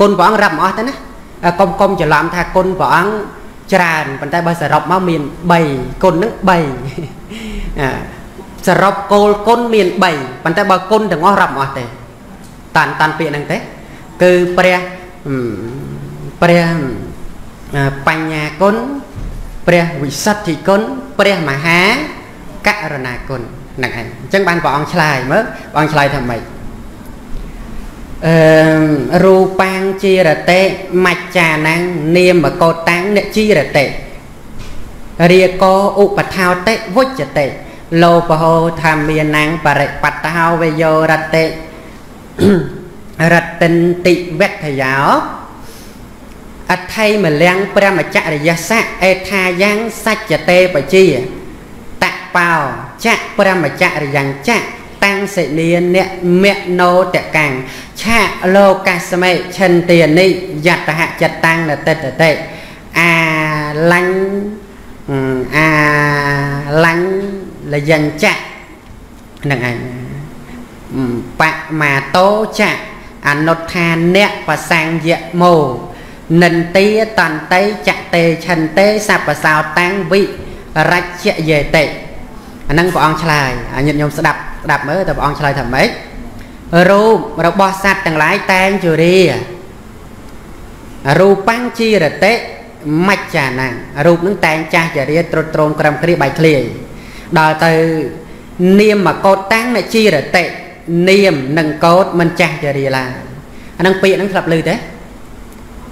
គុណព្រះអង្គរាប់មិនអស់ទេណាកុំកុំច្រឡំថាគុណព្រះអង្គច្រើនប៉ុន្តែបើសរុបមកមាន3គុណនឹង3សរុបគោលគុណមាន3ប៉ុន្តែបើគុណទាំងអស់រាប់មិនអស់ទេតាន់តាន់ពាក្យហ្នឹងទេគឺព្រះព្រះបញ្ញាគុណព្រះវិសុទ្ធិគុណព្រះមហាករុណាគុណហ្នឹងឯងអញ្ចឹងបានព្រះអង្គឆ្លើយមើលព្រះអង្គឆ្លើយថាម៉េច អឺរូបាំងជារតេមច្ចាណੰនាមកោតាំងអ្នកជីរតេរាកោឧបថោតិវុច្ចតិលោបហោធម្មាណੰបរិបត្តហោវយោរតេរតិនតិវធយោអថៃមលៀងព្រះមច្ចរិយស័កអេថាយ៉ាងសច្ចតេបជាតបោចៈព្រះមច្ចរិយ៉ាងចៈតាំងសិនាអ្នកមណោតកាំង ឆាលោកាសមេឆន្ទានិយតហចតាំងនតិតតិអាលាញ់អាលាញ់លយញ្ចៈនឹងឯងបមាតោចៈអនុដ្ឋានៈបសង្យមោនិន្ទាតន្តិចតេឆន្ទេសពសោតាំងវិរជ្ជយេតិអាហ្នឹងព្រះអង្គឆ្លើយអាញាតិញោមស្ដាប់ស្ដាប់មើលតើព្រះអង្គឆ្លើយថាម៉េច រូបរបស់សត្វទាំងឡាយតែងជរារូបាំងជីរតិមច្ចាណារូបនឹងតែងចាស់ចរាត្រុតត្រោមក្រំគ្រាបែកធ្លាយដល់ទៅនាមមកោតតាំងនៃជីរតិនាមនិងកោតមិនចាស់ចរាឡើយអានឹងពាក្យហ្នឹងធ្លាប់ឮទេ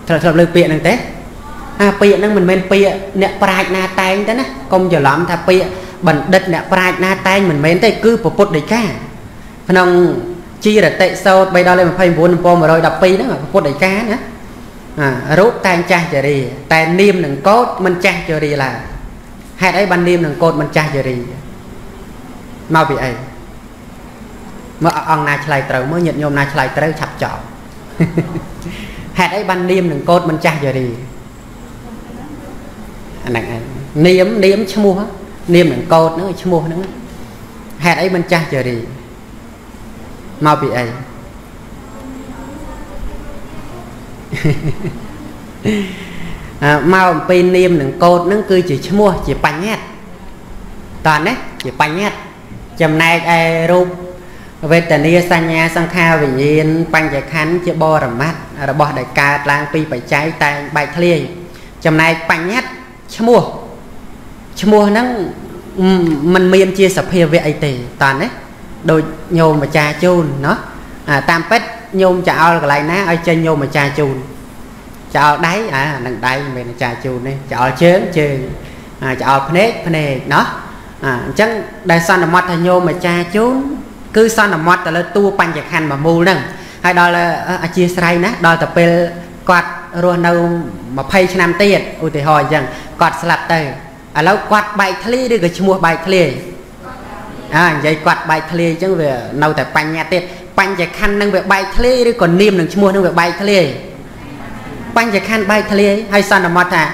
ធ្លាប់ធ្លាប់ឮពាក្យហ្នឹងទេអាពាក្យហ្នឹងមិនមែនពាក្យអ្នកប្រាជ្ញណាតែងទេណាកុំច្រឡំថាពាក្យបណ្ឌិតអ្នកប្រាជ្ញណាតែងមិនមែនទេគឺពុទ្ធដីកាក្នុង ជីរតិសោត3ដល់29 1112ហ្នឹងពុទ្ធដីកាណាអារូបតែងចាស់ចរិយាតែនាមនឹងកោតមិនចាស់ចរិយាឡើយហេតុអីបាននាមនឹងកោតមិនចាស់ចរិយាមកពីអីមកអង្គណាឆ្លើយត្រូវមើលញាតិញោមណាឆ្លើយត្រូវឆាប់ចោលហេតុអីបាននាមនឹងកោតមិនចាស់ចរិយាអាហ្នឹងឯងនាមនាមឈ្មោះនាមនឹងកោតហ្នឹងឈ្មោះហ្នឹងហេតុអីមិនចាស់ចរិយា មកពីអីមកអំពីនាមនឹងកោតនឹងគឺជាឈ្មោះជាបញ្ញត្តិតើណាជាបញ្ញត្តិចំណែកឯរូបវេទនាសញ្ញាសង្ខារវិញ្ញាណបញ្ញខណ្ឌជាបរមត្តរបស់ដែលកើតឡើងពីបច្ច័យតែងបែកធ្លាយចំណែកបញ្ញត្តិឈ្មោះឈ្មោះហ្នឹងมันមានជាសភាវៈអីទេតើណា ដូចញោមម្ចាស់ជូនណោះអាតាមពិតញោមចោលកន្លែងណាឲ្យចេញញោមម្ចាស់ជូនចោលដៃអានឹងដៃមិនម្ចាស់ជូននេះចោលជើងជើងអាចោលភ្នែកភ្នែកណោះអាអញ្ចឹងដែលសន្មត់ថាញោមម្ចាស់ជូនគឺសន្មត់ទៅលើតួបញ្ញខណ្ឌមួយមូលហ្នឹងហើយដល់អធិស្ឋ័យណាដល់ទៅពេលគាត់រស់នៅ20ឆ្នាំទៀតឧទាហរណ៍អញ្ចឹងគាត់ស្លាប់ទៅឥឡូវគាត់បែកធ្លាយឬក៏ឈ្មោះបែកធ្លាយ អានិយាយគាត់បែកធ្លាយអញ្ចឹងវានៅតែបញ្ញត្តិទៀតបញ្ញខណ្ឌនឹងវាបែកធ្លាយឬក៏នាមនឹងឈ្មោះនឹងវាបែកធ្លាយបញ្ញខណ្ឌបែកធ្លាយហើយសន្មត់ថា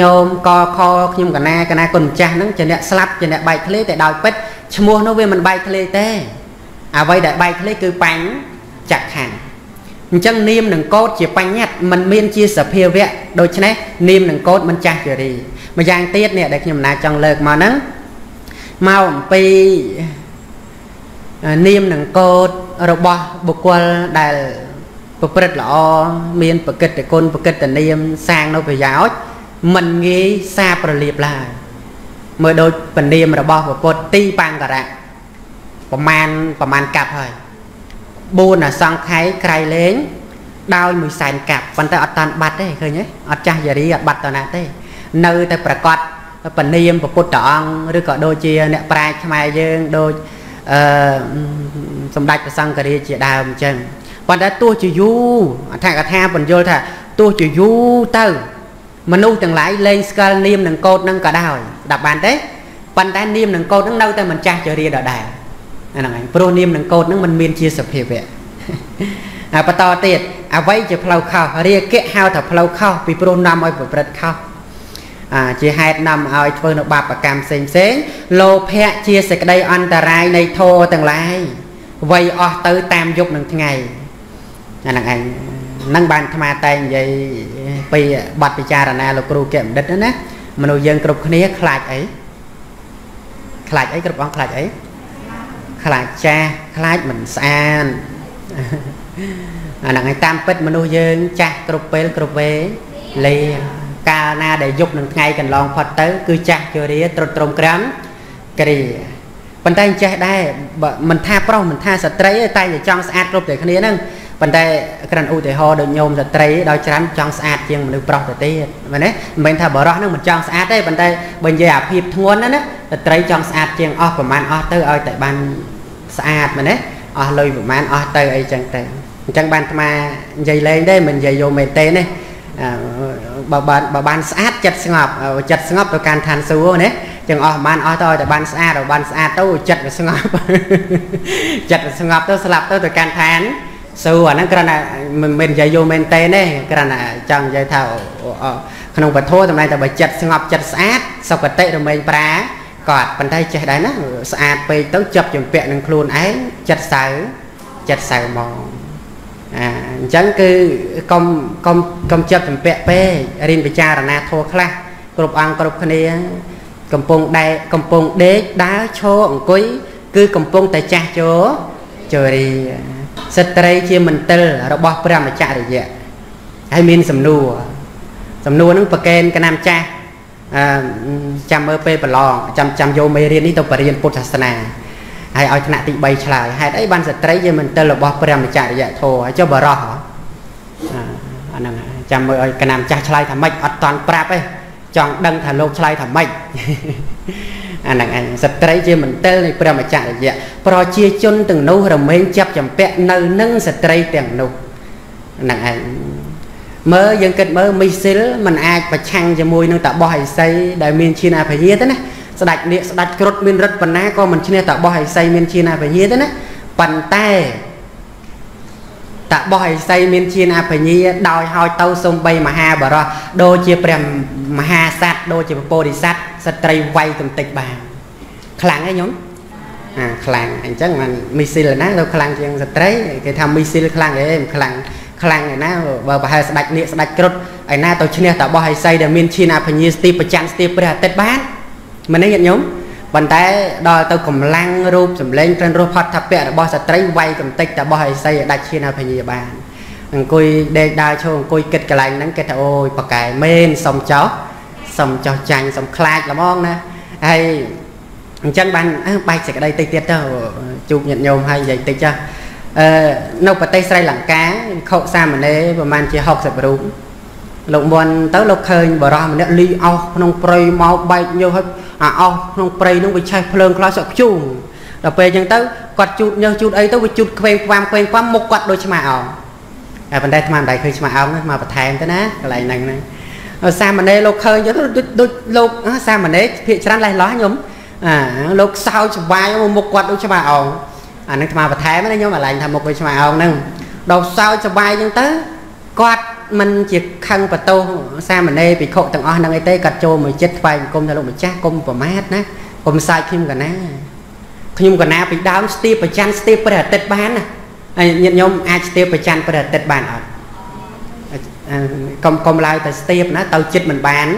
ញោមកខខ្ញុំកណាកណាគុណម្ចាស់ហ្នឹងជាអ្នកស្លាប់ជាអ្នកបែកធ្លាយតែដោយពិតឈ្មោះនោះវាមិនបែកធ្លាយទេអ្វីដែលបែកធ្លាយគឺបញ្ញចក្ខណ្ឌអញ្ចឹងនាមនឹងកោតជាបញ្ញត្តិมันមានជាសភាវៈដូច្នេះនាមនឹងកោតមិនចាស់ជារីម្យ៉ាងទៀតនេះដែលខ្ញុំណាចង់លើកមកហ្នឹង មកអំពីនាមនឹងកោតរបស់បុគ្គលដែលប្រព្រឹត្តល្អមានប្រកិត្តគុណប្រកិត្តនាមសាងនៅប្រយោជន៍មិនងាយសាប្រលៀបឡើយមើលដូចពនាមរបស់ពុទ្ធទីបង្ករៈប្រមាណប្រមាណកាប់ហើយ4អសង្ខ័យក្រៃលែងដោយមួយសែនកាប់ប៉ុន្តែអត់តាន់បាត់ទេឃើញទេអត់ចាស់យារីអត់បាត់តណាទេ នៅតែប្រកាស ពនាមពុទ្ធអង្គឬក៏ដូចជាអ្នកប្រាជ្ញខ្មែរយើងដូចអឺសម្ដេចព្រះសង្ឃរាជជាដើមអញ្ចឹងប៉ុន្តែទោះជាយូរអធិកថាបញ្យល់ថាទោះជាយូរទៅ មនុស្សទាំងឡាយលែងស្គាល់នាមនឹងកោតនឹងក៏ដោយដាក់បានទេប៉ុន្តែនាមនឹងកោតនឹងនៅតែមិនចាស់ចរិយាដដែលហ្នឹងហើយព្រោះនាមនឹងកោតនឹងមិនមានជាសភាវៈអាបន្តទៀតអ្វីជាផ្លូវខុសរាគៈហៅថាផ្លូវខុសពីព្រោះនាំឲ្យប្រព្រឹត្តខុសអា ជាហេតុនាំឲ្យធ្វើនៅបាបកម្មផ្សេងផ្សេងលោភៈជាសេចក្តីអន្តរាយនៃធម៌ទាំងឡាយវ័យអស់ទៅតាមយប់នឹងថ្ងៃអាហ្នឹងឯងនឹងបានអាត្មាតែងនិយាយពីបទពិចារណាលោកគ្រូកែបណ្ឌិតហ្នឹងណាមនុស្សយើងគ្រប់គ្នាខ្លាចអីខ្លាចអីគ្រប់អង្គខ្លាចអីខ្លាចចាស់ខ្លាចមិនស្អាតអាហ្នឹងឯងតាមពិតមនុស្សយើងចាស់គ្រប់ពេលគ្រប់វេលា កាលណាដែលយប់នឹងថ្ងៃកន្លងផុតទៅ គឺចាស់ជរាត្រុតត្រោមក្រាំគ្រាប៉ុន្តែចេះដែរមិនថាប្រុសមិនថាស្ត្រីទេតែចង់ស្អាតគ្រប់តែគ្នាហ្នឹងប៉ុន្តែក្រាន់ឧទាហរណ៍ដូចញោមស្ត្រីដោយច្រើនចង់ស្អាតជាងមនុស្សប្រុសទៅទៀតមែនទេមិនមែនថាបរោះហ្នឹងមិនចង់ស្អាតទេប៉ុន្តែបើនិយាយអាភាពធ្ងន់ណាណាស្ត្រីចង់ស្អាតជាងអស់ប្រហែលអស់ទៅឲ្យតែបានស្អាតមែនទេអស់លុយប្រហែលអស់ទៅអីចឹងទៅអញ្ចឹងបានអាត្មានិយាយលេងទេមិននិយាយយកមែនទេទេ បើបានបើបានស្អាតចិត្តស្ងប់ចិត្តស្ងប់ទៅកាន់ឋានសួគ៌ណាចឹងអស់ប្រហែលអស់ទៅឲ្យតែបានស្អាតឲ្យបានស្អាតទៅចិត្តវាស្ងប់ចិត្តវាស្ងប់ទៅស្លាប់ទៅទៅកាន់ឋានសួរអាហ្នឹងគ្រាន់តែមិនមែននិយាយយកមែនទេទេគ្រាន់តែចង់និយាយថាក្នុងពធតម្លៃតែបើចិត្តស្ងប់ចិត្តស្អាតសុគតិរមែងប្រាគាត់ប៉ុន្តែចេះដែរណាស្អាតពេកទៅចាប់ចម្ពាក់នឹងខ្លួនឯងចិត្តសៅចិត្តសៅមក អាអញ្ចឹងគឺកុំកុំកុំចាប់ចម្ពាក់ពេករៀនពិចារណាធัวខ្លះគ្រប់អង្គគ្រប់គ្នា កំពុងដែកកំពុងដេកដើរឈរអង្គុយគឺកំពុងតែចាស់ចូលជរីស្ត្រីជាមន្ទិលរបស់ព្រះមច្ឆរិយៈហើយមានសំណួរសំណួរហ្នឹងប្រកេនកណាំចាស់អឺចាំមើលពេលប្រឡងចាំចាំយកមេរៀននេះទៅបរៀនពុទ្ធសាសនា ហើយឲ្យថ្នាក់ទី3ឆ្លើយហេតុអីបានស្ត្រីជាមន្ទិលរបស់ព្រះមច្ឆរិយៈធោហើយចុះបរោះអាហ្នឹងចាំមើលឲ្យកណាំចាស់ឆ្លើយថាម៉េចអត់តន់ប្រាប់ទេចង់ដឹងថាលោកឆ្លើយថាម៉េចអាហ្នឹងឯងស្ត្រីជាមន្ទិលនៃព្រះមច្ឆរិយៈប្រជាជនទាំងនោះរមែងចាប់ចម្ពាក់នៅនឹងស្ត្រីទាំងនោះហ្នឹងឯងមើលយើងគិតមើលមីស៊ីលมันអាចប្រឆាំងជាមួយនឹងតបោះអិសីដែលមានឈានអភយាទេណា ស្ដេចនាគស្ដេចគ្រុឌមានរិទ្ធប៉ុណ្ណាក៏មិនឈ្នះតបោះអិសីមានឈានអភយាទេណាប៉ុន្តែតបោះអិសីមានឈានអភញាដោយហើយទៅសំបីមហាបរោះដូចជាព្រះមហាសត្វដូចជាពពោធិសត្វស្ត្រីវាយកំតិចបានខ្លាំងទេញោមអាខ្លាំងអញ្ចឹងមិនមីស៊ីលណាទៅខ្លាំងជាងស្ត្រីគេថាមីស៊ីលខ្លាំងទេមិនខ្លាំងខ្លាំងឯណាបើប្រហែលស្ដាច់នៀកស្ដាច់គ្រុតឯណាទៅឈ្នះតបោះអិសីដែលមានឈានអភញាស្ទីប្រច័នស្ទីព្រះអាទិត្យបាន មិនទេញាតិញោមប៉ុន្តែដល់ទៅកម្លាំងរូបសម្លេងក្រិនរសផតថាពៈរបស់ស្ត្រីវាយកំតិចតបោះអិសីឲ្យដាច់ឈានអភញាបានអង្គុយដេកដើរឈរអង្គុយគិតកន្លែងហ្នឹងគេថាអូយប៉កែមែនសុំចោះសុំចោះចាញ់សុំខ្លាចល្មងណាហើយអញ្ចឹងបានបែកសេចក្តីតិចទៀតទៅជួបញាតិញោមហើយនិយាយតិចចាអឺនៅប្រទេសស្រីលង្កាខុសាមណេរប្រហែលជា60រូបលោកមន់ទៅលោកឃើញបរោះម្នាក់លីអោសក្នុងព្រៃមកបែកញើសឲ្យ អាអោសក្នុងព្រៃនោះវាឆេះភ្លើងខ្លះសក់ខ្ជូងដល់ពេលអញ្ចឹងទៅគាត់ជូតញើសជូតអីទៅវាជូតខ្វែងខ្វាំខ្វែងខ្វាំមុខគាត់ដូចឆ្មាអោតែប៉ុន្តែអាត្មាមិនដែរឃើញឆ្មាអោណាមកបន្ថែមទៅណាកន្លែងហ្នឹងហ្នឹងសាមណេរលោកឃើញទៅដូចដូចលោកសាមណេរភាកច្រើនលេះលោះខ្ញុំអាលោកសោចស្វាយមុខគាត់ដូចឆ្មាអោអានឹងអាត្មាបន្ថែមណាខ្ញុំអាឡែងថាមុខដូចឆ្មាអោហ្នឹងដល់សោចស្វាយអញ្ចឹងទៅគាត់ មិនជាខឹងបន្ទោសសាមណេរភិក្ខុទាំងអស់ហ្នឹងអីទេគាត់ចូលមួយចិត្តថ្វាយបង្គំទៅលោកម្ចាស់គុំប្រមាទណាគុំសាយខ្ញុំកណាខ្ញុំកណាពីដើមស្ទាបប្រច័នស្ទាបព្រះអាទិត្យបានណាហើយញាតិញោមអាចស្ទាបប្រច័នព្រះអាទិត្យបានអត់កុំកុំឡើយតែស្ទាបណាទៅចិត្តមិនបាន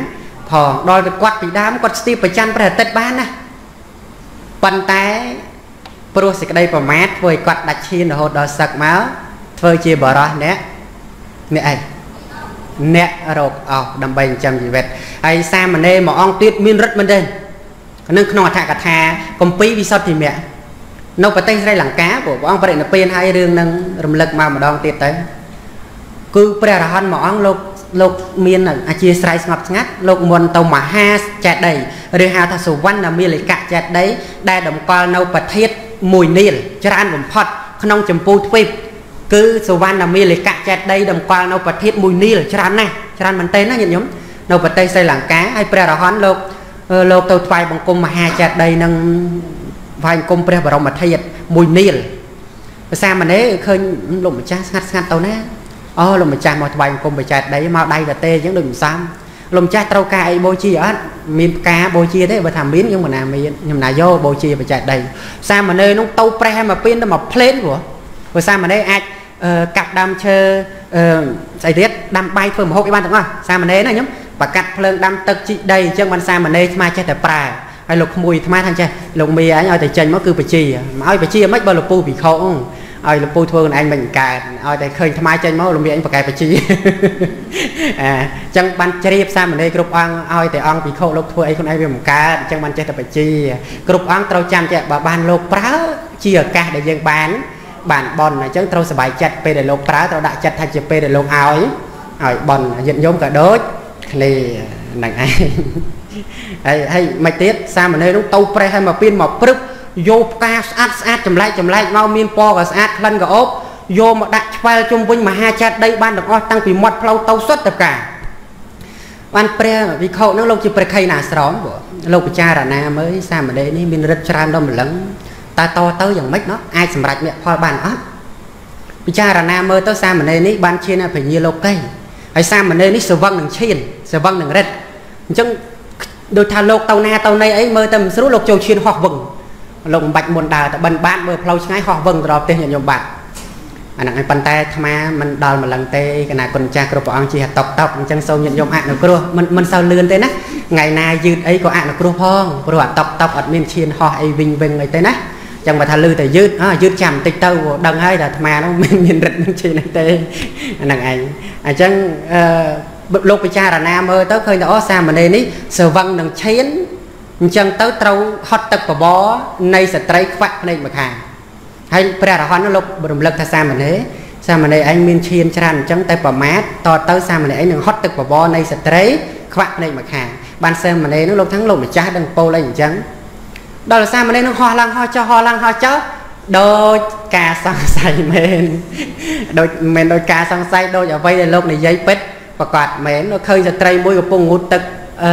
ផងដល់ទៅគាត់ពីដើមគាត់ស្ទាបប្រច័នព្រះអាទិត្យបានណាប៉ុន្តែព្រោះសេចក្តីប្រមាទធ្វើឲ្យគាត់ដាច់ឈានរហូតដល់សឹកមកធ្វើជាបរោះអ្នកអ្នកឯង អ្នករកអស់ដើម្បីចិញ្ចឹមជីវិតហើយសាមណេរមួយអង្គទៀតមានរិទ្ធមែនទេនឹងក្នុងអត្ថកថាកំពីវិសុទ្ធិមៈនៅប្រទេសស្រីលង្កាព្រះអង្គបរិនិព្វានហើយរឿងនឹងរំលឹកមកម្ដងទៀតទៅគឺព្រះរហន្តមួយអង្គលោកលោកមានអាជាស្រ័យស្ងប់ស្ងាត់លោកមុនទៅមហាចេតីឬហៅថាសវណ្ណមាលិកចេតីដែលតម្កល់នៅប្រធាតមួយនីលច្រើនបំផុតក្នុងចម្ពោះទ្វីប គឺសវណ្ណមាលិកចេតីតម្កល់នៅប្រធាតមួយនីលច្រើនណាស់ច្រើនមែនទែនណាញាតិញោមនៅប្រទេសស្រីលង្កាហើយព្រះរហន្តលោកលោកទៅថ្វាយបង្គំមហាចេតីនឹងថ្វាយបង្គំព្រះបរមធាតុមួយនីលភាសាម៉ណេឃើញលោកម្ចាស់ស្ងាត់ស្ងាត់ទៅណាអូលោកម្ចាស់មកថ្វាយបង្គំបច្ច័យដីមកដៃតទេអញ្ចឹងដូចមិនសមលោកម្ចាស់ត្រូវការអីបូជាអត់មានផ្កាបូជាទេបើថាមានខ្ញុំមិនណាមានខ្ញុំណាយកបូជាបច្ច័យដីសាមណេរនោះទៅប្រេះមកពៀនទៅមកផ្លេនព្រោះព្រោះសាមណេរអាច កាប់ដាំឈើអឺស្អីទៀតដាំបាយធ្វើម្ហូបអីបានទាំងអស់សាមណេរណាខ្ញុំបកាត់ភ្លើងដាំទឹកជីកដីអញ្ចឹងបានសាមណេរស្មាចេះតែប្រើហើយលោកក្មួយអាត្មាថាចេះលោកមីអញឲ្យតែចេញមកគឺបជាមកឲ្យបជាមិនបើលោកពូពិខុឲ្យលោកពូធ្វើខ្លួនឯងមិនកើតឲ្យតែឃើញថ្មចេញមកលោកមីអញប្រកែបជាអញ្ចឹងបានជ្រាបសាមណេរគ្រប់អង្គឲ្យតែអង្គពិខុលោកធ្វើអីខ្លួនឯងវាមិនកើតអញ្ចឹងបានចេះតែបជាគ្រប់អង្គត្រូវចាំចេះបើបានលោកប្រើជាឱកាសដែលយើងបាន បានបនអញ្ចឹងត្រូវសบายចិត្តពេលដែលលោកប្រើត្រូវដាក់ចិត្តថាជាពេលដែលលោកឲ្យឲ្យបនញាតិញោមក៏ដូចគ្នានឹងឯងហើយហើយមិនទៀតសាមណេរនោះទៅប្រេះឲ្យមកពៀនមកព្រឹបយកផ្កាស្អាតស្អាតចម្លែកចម្លែកមកមានពណ៌ក៏ស្អាតក្លិនក៏អូបយកមកដាក់ឆ្វែលជុំវិញមហាចាតដីបានទាំងអស់តាំងពីមាត់ផ្លូវទៅសុទ្ធតកាបានព្រះវិខោនឹងលោកជាព្រះខៃណាស្រមលោកពិចារណាមើលសាមណេរនេះមានរិទ្ធច្រើនដល់ម្លឹង តើតទៅយ៉ាងម៉េចណោះអាចសម្រេចមគ្គផលបានអត់ពិចារណាមើលទៅសាមណេរនេះបានឈានអភិញ្ញាលោកីហើយសាមណេរនេះសវឹងនឹងឈានសវឹងនឹងរិទ្ធអញ្ចឹងដូចថាលោកទៅណាទៅណីអីមើលទៅមិនស្រួលលោកចូលឈានហោះវឹងលោកមិនបាច់មុនដើរតែបិណ្ឌបាតមើលផ្លូវឆ្ងាយហោះវឹងទៅដល់ផ្ទះញាតិញោមបាត់អាហ្នឹងឯងប៉ុន្តែអាត្មាមិនដល់ម្លឹងទេគណៈគុណចាស់គ្រប់ព្រះអង្គជាតុកតុកអញ្ចឹងសូមញាតិញោមអនុគ្រោះមិនមិនសូវលឿនទេណាថ្ងៃណាយឺតអីក៏អនុគ្រោះផងព្រោះអាតុកតុកអត់មានឈានហោះអីវិញវិញអីទេណា ចឹងបើថាលឺតែយឺតអើយឺតចាំបន្តិចទៅដឹងហើយថាអាត្មានោះមិនមានរិទ្ធនឹងឈានអីទេអាហ្នឹងឯងអញ្ចឹងអឺលោកពិចារណាមើលទៅឃើញថាអូសាមណេរនេះសវឹងនឹងឈានអញ្ចឹងទៅត្រូវហត់ទឹកបបរនៃស្ត្រីខ្វាក់ភ្នែកម្ខាងហើយព្រះអរហន្តលោករំលឹកថាសាមណេរសាមណេរឯងមានឈានច្រើនអញ្ចឹងតែប្រមាថតទៅសាមណេរឯងនឹងហត់ទឹកបបរនៃស្ត្រីខ្វាក់ភ្នែកម្ខាងបានសាមណេរនោះលោកថាលោកម្ចាស់ដឹងពោលអីអញ្ចឹង ដល់សាមណេរនឹងហោះឡើងហោះចុះហោះឡើងហោះចុះដោយការសង្ស័យមែនដូចមិនដោយការសង្ស័យដូចអ្វីដែលលោកនិយាយពិតប្រកាសមែនឃើញស្ត្រីមួយកំពុងងូតទឹកអឺ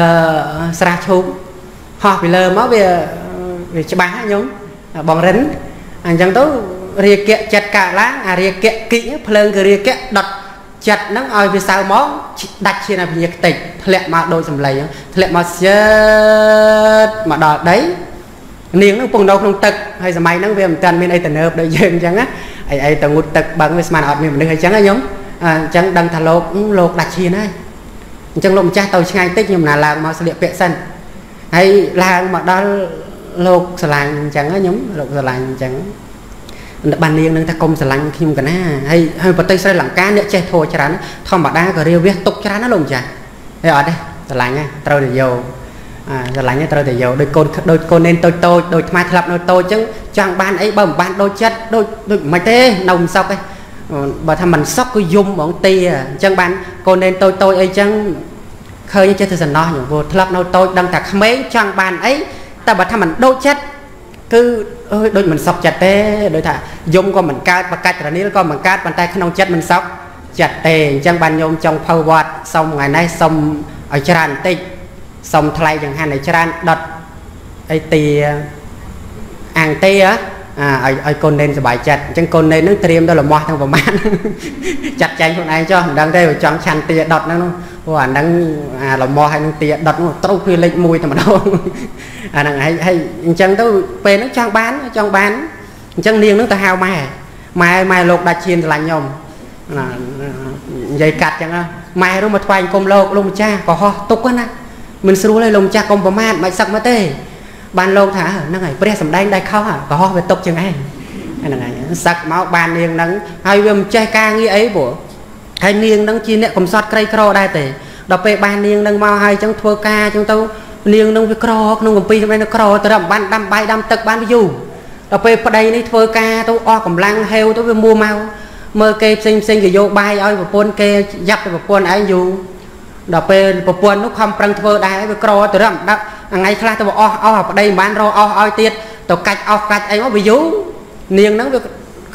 ស្រះឈូកហោះពីលើមកវាវាច្បាស់ញោមបងរិនអញ្ចឹងទៅរាគៈចិត្តកាឡាអារាគៈគិភ្លើងគឺរាគៈដុតចិត្តហ្នឹងឲ្យវាសៅមកដាច់ឈានអភិញ្ញាខ្ទេចធ្លាក់មកដូចសម្លៃធ្លាក់មកជើតមកដល់ដី នាងហ្នឹងពងនៅក្នុងទឹកហើយសម័យហ្នឹងវាមិនទាន់មានអីទៅនើបដូចយើងអញ្ចឹងណាអីអីទៅងូតទឹកបឹងវាស្មានអត់មានមនុស្សអីចឹងណាញោមអញ្ចឹងដឹងថាលោកលោកដាច់ឈានហើយអញ្ចឹងលោកម្ចាស់ទៅឆ្ងាយតិចខ្ញុំណាឡើងមកស្លៀកពាក់សិនហើយឡើងមកដល់លោកស្រឡាញ់អញ្ចឹងខ្ញុំលោកស្រឡាញ់អញ្ចឹងបាននាងនឹងថាកុំស្រឡាញ់ខ្ញុំកណាហើយហើយប្រទេសស្រីលង្កាអ្នកចេះធោច្រើនធម្មតាក៏រាវះទុកច្រើនណាលោកម្ចាស់ហើយអត់ទេស្រឡាញ់ត្រូវតែយក អាស្រឡាញ់ត្រូវតែយកដូចកូនដូចកូននេនតូចតូចដូចថ្មធ្លាប់នៅតូចអញ្ចឹងចង់បានអីបើមិនបានដូចចិត្តដូចដូចមិនទេនៅមិនសុខទេបើថាមិនសុខគឺយំហ្មងទីអញ្ចឹងបានកូននេនតូចតូចអីអញ្ចឹងឃើញចេះតែសំណោះញោមព្រោះធ្លាប់នៅតូចដឹងថាក្មេងចង់បានអីតែបើថាមិនដូចចិត្តគឺអើយដូចមិនសុខចិត្តទេដូចថាយំក៏មិនកើតបកាច់រនីលក៏មិនកើតប៉ុន្តែក្នុងចិត្តមិនសុខចិត្តទេអញ្ចឹងបានញោមចង់ភៅវត្តសុំថ្ងៃនេះសុំឲ្យច្រើនបន្តិច សុំថ្លៃចង្ហាន់ឲ្យច្រើនដុតអីទាអាំងទេអាឲ្យឲ្យកូននេនសុបាយចិត្តអញ្ចឹងកូននេននឹងត្រៀមទៅលមាស់ទាំងប្រមាណចាត់ចែងខ្លួនឯងចុះមិនដឹងទេចង់ឆាន់ទាដុតហ្នឹងព្រោះអាហ្នឹងអាលមាស់ហើយនឹងទាដុតនោះត្រូវគ្នាលេខ1តែម្ដងអាហ្នឹងហើយហើយអញ្ចឹងទៅពេលហ្នឹងចង់បានចង់បានអញ្ចឹងនាងហ្នឹងទៅហៅម៉ែម៉ែម៉ែលោកដាច់ឈានឆ្លាញ់ខ្ញុំណានិយាយកាត់អញ្ចឹងម៉ែនោះមកថ្វាយគុំលោកលោកម្ចាស់ក៏ហោះទុកណា មិនស្រួលទេលោកម្ចាស់កុំប្រមាថមិនសឹកមកទេ បានលោកថាហ្នឹងហើយព្រះសំដែងដៃខុសក៏ហោះវាຕົកជាងឯងហ្នឹងហើយសឹកមកបាននាងហ្នឹងហើយវាមិនចេះការងារអីព្រោះហើយនាងហ្នឹងជាអ្នកកំសត់ក្រីក្រដែរទេដល់ពេលបាននាងហ្នឹងមកហើយចឹងធ្វើការចឹងទៅនាងហ្នឹងវាក្រក្នុងកំពីសម្ដែងក្រទៅរំបានដាំបាយដាំទឹកបានវាយូរដល់ពេលប្តីនេះធ្វើការទៅអស់កម្លាំងហេវទៅវាមួមកមើលគេផ្សេងផ្សេងគេយកបាយឲ្យប្រពន្ធគេយ៉ាប់ទៅប្រពន្ធឯងយូរ ដល់ពេលប្រពន្ធនោះខំប្រឹងធ្វើដែរវាក្រទៅរំដាក់ថ្ងៃខ្លះទៅអស់អស់ប្តីមិនបានរកអស់ឲ្យទៀតទៅកាច់អស់កាច់អីមកវាយូរនាងហ្នឹងវា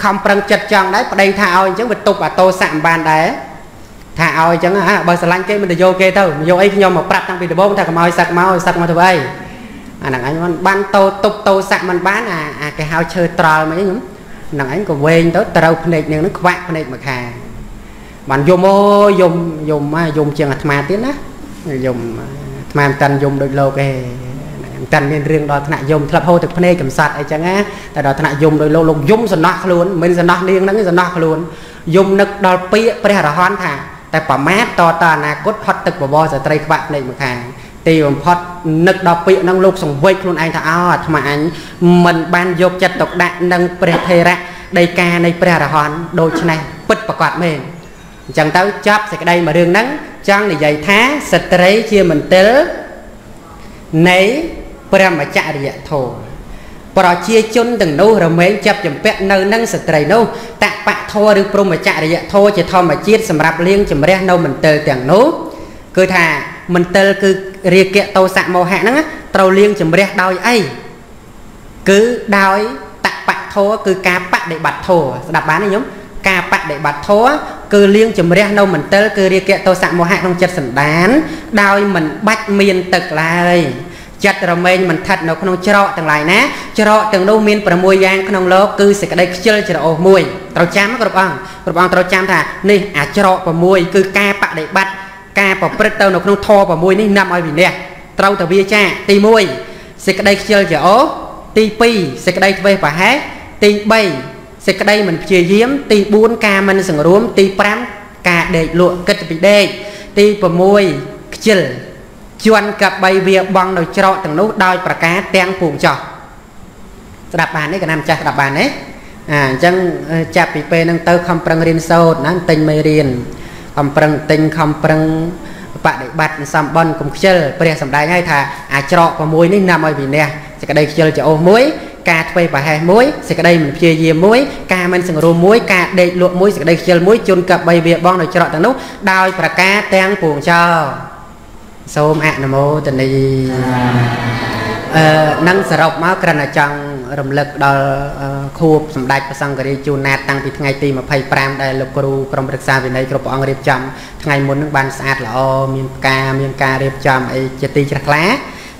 ខំប្រឹងចិត្តចង់ដែរប្តីថាឲ្យអញ្ចឹងវាទប់អាតោស័កមិនបានដែរថាឲ្យអញ្ចឹងបើស្រឡាញ់គេមិនទៅយកគេទៅយកអីខ្ញុំមកប្រាប់តាំងពីដំបូងថាកុំឲ្យសឹកមកសឹកមកធ្វើអីអាហ្នឹងអញមិនបានតោទប់តោស័កមិនបានអាអាគេហៅឈើត្រល់មកអីខ្ញុំហ្នឹងអញក៏វែងទៅត្រូវភ្នែកនាងហ្នឹងខ្វាក់ភ្នែកមកខា បានយំអូយំយំយំជាងអាត្មាទៀតណាយំអាត្មាមិនតាន់យំដូចលោកទេមិនតាន់មានរឿងដល់ថ្នាក់យំធ្លាប់ហូរទឹកភ្នែកកំសត់អីចឹងណាតែដល់ថ្នាក់យំដោយលោកលោកយំសំណោះខ្លួនមិនសំណោះនាងហ្នឹងសំណោះខ្លួនយំនឹកដល់ពាក្យព្រះរហន្តថាតែប្រមាទតតអនាគតហត់ទឹកបបរស្ត្រីខ្វាក់ភ្នែកមួយខាងទីបំផុតនឹកដល់ពាក្យហ្នឹងលោកសង្វេគខ្លួនឯងថាអោអាត្មាអញមិនបានយកចិត្តទុកដាក់នឹងព្រះថេរៈដីកានៃព្រះរហន្តដូច្នេះពិតប្រកបមែន អញ្ចឹងទៅចាប់សេចក្តីមួយរឿងហ្នឹងចង់និយាយថាស្ត្រីជាមន្ទិលនៃព្រមចរិយធម៌ប្រជាជនទាំងនោះរមែងចាប់ចម្ពាក់នៅនឹងស្ត្រីនោះតបៈធរឬព្រមចរិយធម៌ជាធម្មជាតិសម្រាប់លៀងជំរះនៅមន្ទិលទាំងនោះគឺថាមន្ទិលគឺរាគៈតោសៈមោហៈហ្នឹងត្រូវលៀងជំរះដោយអីគឺដោយតបៈធរគឺការបដិបត្តិធរស្ដាប់បានទេញោមការបដិបត្តិធម៌ គឺលៀងជំរះនៅមន្ទិលគឺរាគៈតោសៈមោហៈក្នុងចិត្តសន្តាន ដោយមិនបាច់មានទឹកឡើយចិត្តរមែងមិនថិតនៅក្នុងច្រកទាំងឡាយណាច្រកទាំងនោះមាន6យ៉ាងក្នុងលោកគឺសេចក្តីខ្ជិលច្រអូសមួយត្រូវចាំគ្រប់អង្គគ្រប់អង្គត្រូវចាំថានេះអាច្រក6គឺការបដិបត្តិការប្រព្រឹត្តទៅនៅក្នុងធម៌6នេះនាំឲ្យវិន័យត្រូវតែវាចាទី1សេចក្តីខ្ជិលច្រអូសទី2សេចក្តីធ្វេសប្រហែសទី3 សេចក្តីមិនព្យាយាម ទី4ការមិនសង្រួម ទី5ការដេកលក់គិតពីដេកទី6ខ្ជិលជន់កបីវាបងនៅច្រកទាំងនោះដោយប្រការទាំងពួងចោះស្ដាប់បានទេកណាម្ចាស់ស្ដាប់បានទេអាអញ្ចឹងចាប់ពីពេលហ្នឹងទៅខំប្រឹងរៀនសូត្រណាទិញមេរៀនខំប្រឹងទិញខំប្រឹងបដិបត្តិសម្បន់កុំខ្ជិលព្រះសម្ដែងឲ្យថាអាច្រក6នេះនាំឲ្យវិន័យសេចក្តីខ្ជិលច្រអូសមួយ ការធ្វើប្រហែសមួយសេចក្តីមិនព្យាយាមមួយការមិនសង្រួមមួយការដេកលក់មួយសេចក្តីខ្ជិលមួយជន់កបីវាបងនៅច្រកទាំងនោះដោយប្រការទាំងពួងចោលសូមអនុមោទនីអឺនឹងសរុបមកគ្រាន់តែចង់រំលឹកដល់ខួបសម្ដេចព្រះសង្ឃរាជជួនណាតតាំងពីថ្ងៃទី25ដែលលោកគ្រូក្រុមប្រឹក្សាវិន័យគ្រប់ព្រះអង្គរៀបចំថ្ងៃមុននឹងបានស្អាតល្អមានផ្កាមានការរៀបចំអីជាទីជ្រះថ្លា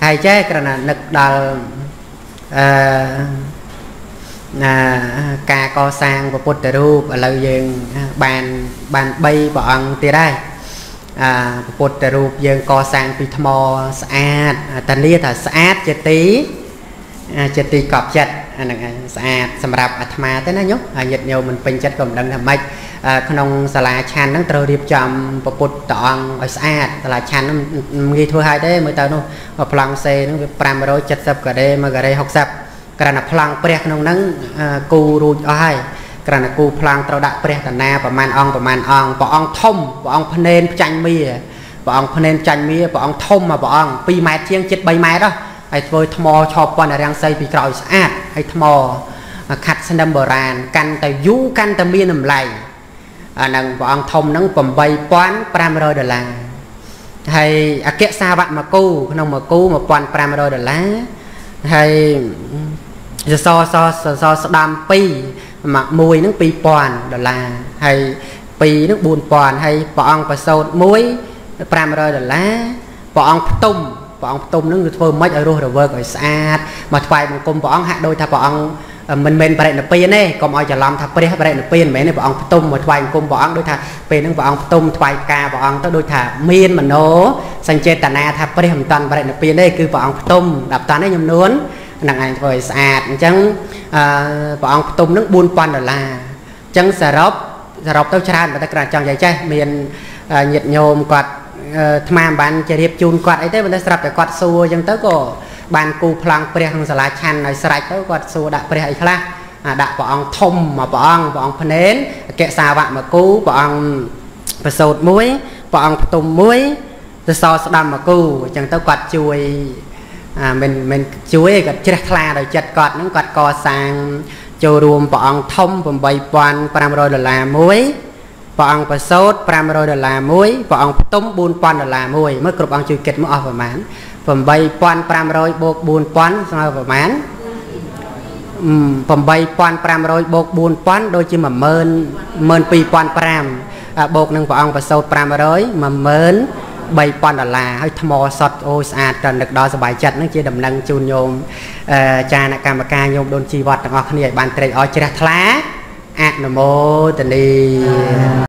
ហើយចេះគ្រាន់តែនឹកដល់ អឺណាការកសាងពុទ្ធរូបឥឡូវយើងបានបាន3ព្រះអង្គទៀតហើយអាពុទ្ធរូបយើងកសាងពីថ្មស្អាតតាលាថាស្អាតជាទីជាទីកប់ចិត្ត អាហ្នឹងឯងស្អាតសម្រាប់អាត្មាទេណាញោមហើយញាតិញោមមិនពេញចិត្តក៏មិនដឹងថាម៉េចក្នុងសាលាឆាន់ហ្នឹងត្រូវរៀបចំពុទ្ធតអង្គឲ្យស្អាតសាលាឆាន់ហ្នឹងងាយធ្វើឲ្យទេមើលទៅនោះប្លង់សេហ្នឹងវា570ការ៉េ1ការ៉េ60គ្រាន់តែប្លង់ព្រះក្នុងហ្នឹងគូរួចអស់ហើយគ្រាន់តែគូប្លង់ត្រូវដាក់ព្រះតាណាប្រមាណអង្គប្រមាណអង្គព្រះអង្គធំព្រះអង្គភ្នែនផ្ចាញ់មាព្រះអង្គភ្នែនចាញ់មាព្រះអង្គធំមកព្រះអង្គ2ម៉ែត្រជាងជិត3ម៉ែត្រហើយធ្វើថ្មឆោបប៉ុនរាំងសីពីក្រោយស្អាត ហើយថ្មខាត់ស្នឹមបុរាណកាន់តែយូរកាន់តែមានតម្លៃអានឹងព្រះអង្គធំហ្នឹង8500ដុល្លារហើយអគ្គសាវកមកគូក្នុងមកគូ1500ដុល្លារហើយសសសសស្ដាំ2មួយហ្នឹង2000ដុល្លារហើយ2ហ្នឹង4000ហើយព្រះអង្គប្រសូត1 500ដុល្លារព្រះអង្គផ្ទុំ ព្រះអង្គផ្ទុំហ្នឹងគឺធ្វើម៉េចឲ្យរស់រវើកឲ្យស្អាតមកថ្វាយបង្គំព្រះអង្គហាក់ដូចថាព្រះអង្គមិនមែនបរិណិព្វានទេកុំឲ្យច្រឡំថាព្រះបរិណិព្វានមិនមែនទេព្រះអង្គផ្ទុំមកថ្វាយបង្គំព្រះអង្គដូចថាពេលហ្នឹងព្រះអង្គផ្ទុំថ្វាយផ្កាព្រះអង្គទៅដូចថាមានមโนសញ្ចេតនាថាព្រះមិនតាន់បរិណិព្វានទេគឺព្រះអង្គផ្ទុំដល់តាន់ទេញោមនួនហ្នឹងឯងធ្វើឲ្យស្អាតអញ្ចឹងអឺព្រះអង្គផ្ទុំនឹង4000ដុល្លារអញ្ចឹងសរុបសរុបទៅច្រើនតែគ្រាន់ចង់និយាយចេះមានញាតិញោមគាត់ ថ្មមិនបានជរៀបជូនគាត់អីទេប៉ុន្តែស្រាប់តែគាត់សួរអញ្ចឹងទៅក៏បានគូប្លង់ព្រះក្នុងសាលាឆាន់ឲ្យស្រេចទៅគាត់សួរដាក់ព្រះអីខ្លះដាក់ព្រះអង្គធំមកព្រះអង្គព្រះអង្គភ្នែនអគ្គសាវកមកគូព្រះអង្គប្រសូតមួយព្រះអង្គផ្ទុំមួយសសរស្ដាំមកគូអញ្ចឹងទៅគាត់ជួយអាមិនមិនជួយគាត់ជ្រះថ្លាដោយចិត្តគាត់ហ្នឹងគាត់កសាងចូលរួមព្រះអង្គធំ8500ដុល្លារមួយ ព្រះអង្គប្រសូត500ដុល្លារមួយព្រះអង្គផ្ទុំ4000ដុល្លារមួយមើលគ្រប់អង្គជួយគិតមកអស់ប្រមាណ8500បូក4000ស្មើប្រមាណ8500បូក4000ដូចជា10000 12500បូកនឹងព្រះអង្គប្រសូត500 10000 3000ដុល្លារហើយថ្មសតអូស្អាតក៏នឹកដល់សុបាយចិត្តនឹងជាដំណឹងជូនញោមចារកម្មការញោមដូនជីវត្តទាំងអស់គ្នាឲ្យបានត្រេកអរជ្រះថ្លាអនុមោទនី